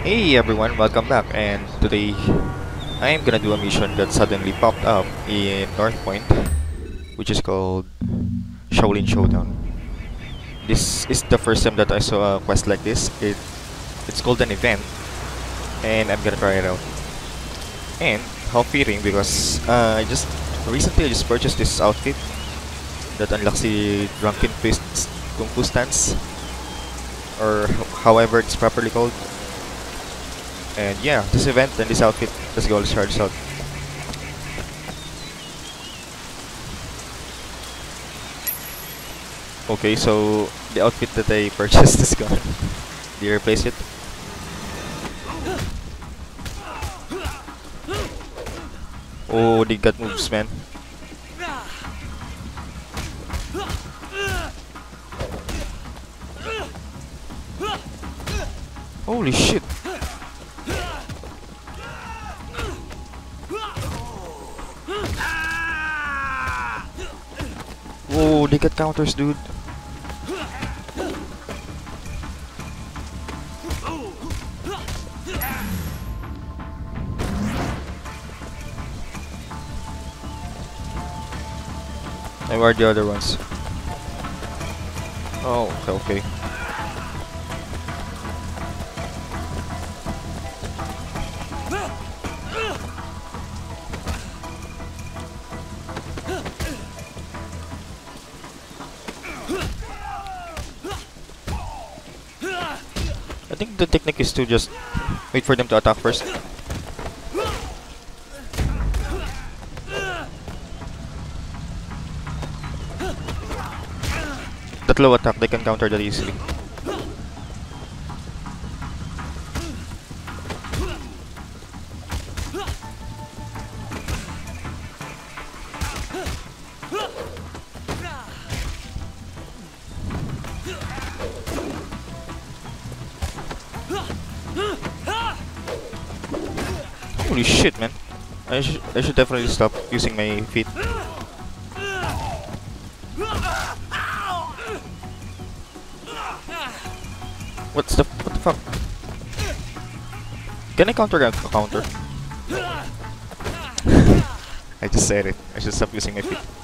Hey everyone, welcome back and today I am gonna do a mission that suddenly popped up in North Point which is called Shaolin Showdown. This is the first time that I saw a quest like this. It It's called an event and I'm gonna try it out. And how fitting because uh, I just recently I just purchased this outfit that unlocks the Drunken Fist Kung Fu stance or however it's properly called. And yeah, this event and this outfit, let's go, let's try this out. Okay, so the outfit that I purchased is gone. Do you replace it? Oh, they got moves, man. Holy shit! Whoa, they got counters, dude. And where are the other ones? Oh, okay, okay. Think the technique is to just wait for them to attack first. That low attack, they can counter that easily. Holy shit, man. I, sh I should definitely stop using my feet. What's the what the fuck? Can I counter a counter? I just said it. I should stop using my feet.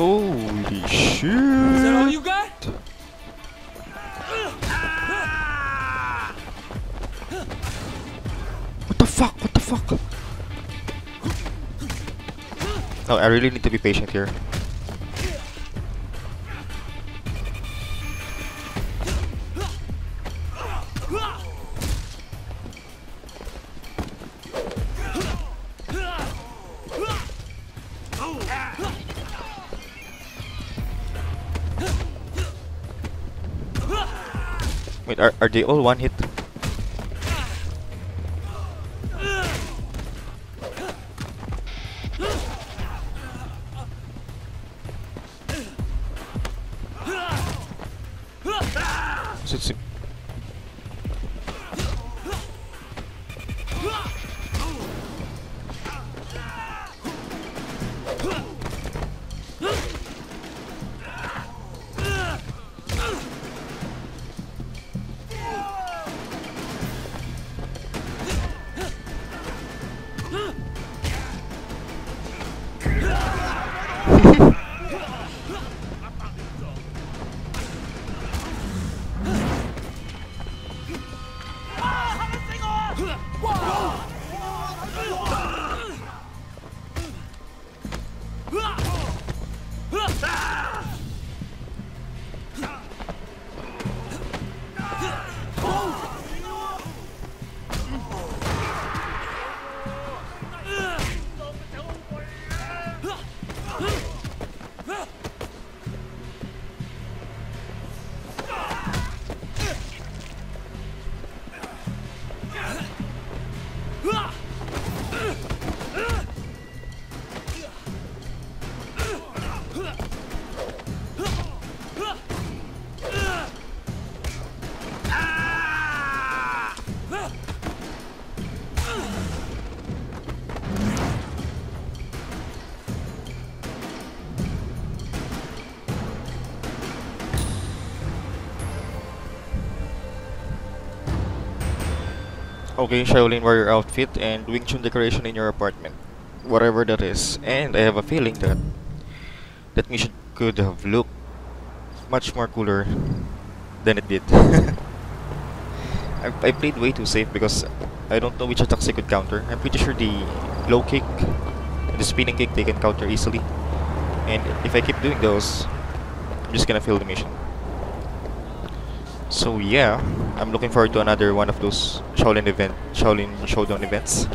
Holy shit! Is that all you got? What the fuck? What the fuck? No, I really need to be patient here. Wait, are, are they all one hit? Okay, Shaolin Warrior outfit and Wing Chun decoration in your apartment. Whatever that is. And I have a feeling that that mission could have looked much more cooler than it did. I, I played way too safe because I don't know which attacks they could counter. I'm pretty sure the low kick and the spinning kick they can counter easily. And if I keep doing those, I'm just gonna fail the mission. So yeah, I'm looking forward to another one of those Shaolin event, Shaolin Showdown events.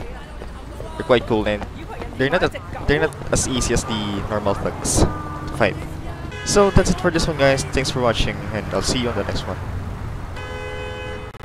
They're quite cool and they're not they're not as easy as the normal thugs fight. So that's it for this one guys. Thanks for watching and I'll see you on the next one.